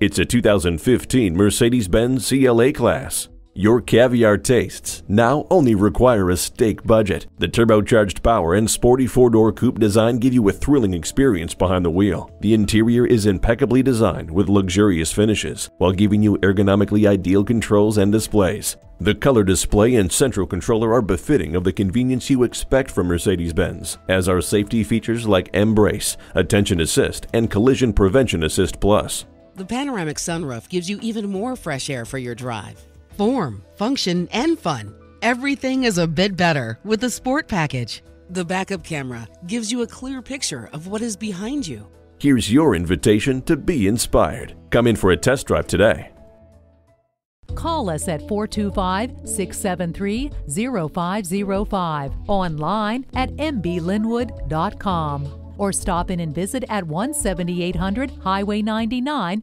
It's a 2015 Mercedes-Benz CLA class. Your caviar tastes now only require a steak budget. The turbocharged power and sporty four-door coupe design give you a thrilling experience behind the wheel. The interior is impeccably designed with luxurious finishes, while giving you ergonomically ideal controls and displays. The color display and central controller are befitting of the convenience you expect from Mercedes-Benz, as are safety features like mbrace, attention assist, and collision prevention assist plus. The panoramic sunroof gives you even more fresh air for your drive. Form, function, and fun. Everything is a bit better with the Sport Package. The backup camera gives you a clear picture of what is behind you. Here's your invitation to be inspired. Come in for a test drive today. Call us at 425 673 0505, online at mblynnwood.com, or stop in and visit at 17800 Highway 99